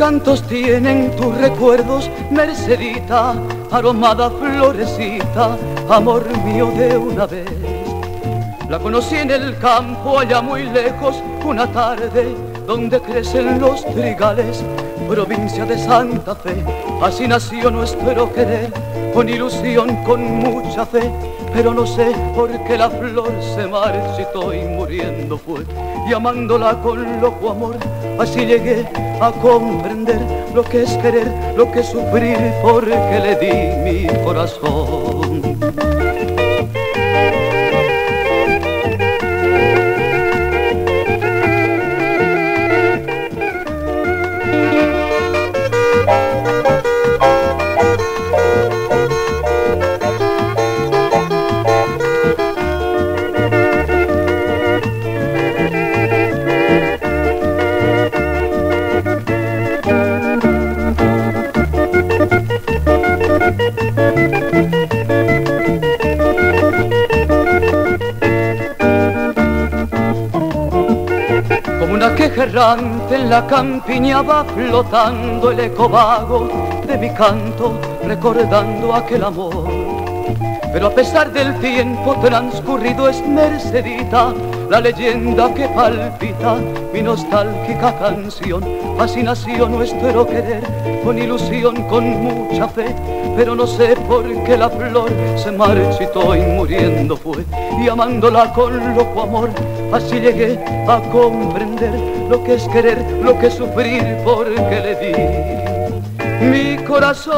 encantos tienen tus recuerdos, Mercedita, aromada florecita, amor mío de una vez. La conocí en el campo allá muy lejos, una tarde donde crecen los trigales, provincia de Santa Fe. Así nació nuestro querer, con ilusión, con mucha fe, pero no sé por qué la flor se marchitó y muriendo fue, llamándola con loco amor, así llegué a comprender lo que es querer, lo que sufrir, porque le di mi corazón. Errante en la campiña va flotando el eco vago de mi canto, recordando aquel amor. Pero a pesar del tiempo transcurrido es Mercedita, la leyenda que palpita mi nostálgica canción. Así nació nuestro querer, con ilusión, con mucha fe, pero no sé por qué la flor se marchitó y muriendo fue. Y amándola con loco amor, así llegué a comprender lo que es querer, lo que es sufrir, porque le di mi corazón